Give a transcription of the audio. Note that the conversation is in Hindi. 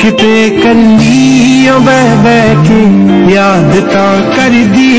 किते कली बह बह के याद ता कर दी